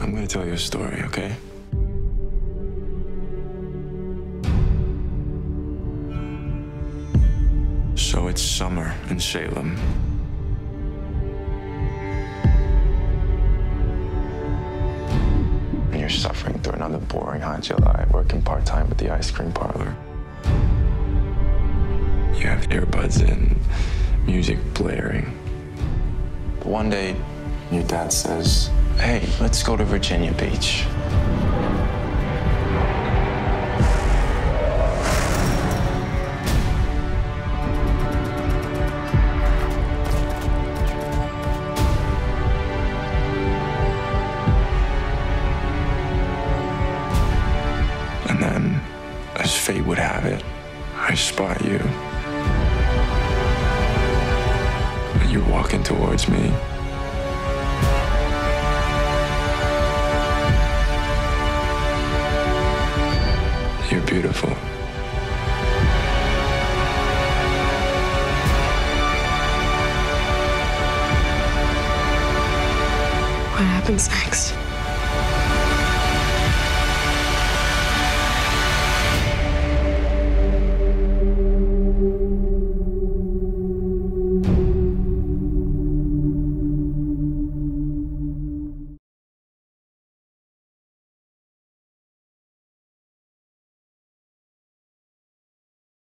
I'm gonna tell you a story, okay? So it's summer in Salem. And you're suffering through another boring hot July, working part time at the ice cream parlor. You have earbuds in, music blaring. But one day, your dad says, Hey, let's go to Virginia Beach. And then, as fate would have it, I spot you. You're walking towards me. beautiful. What happens next?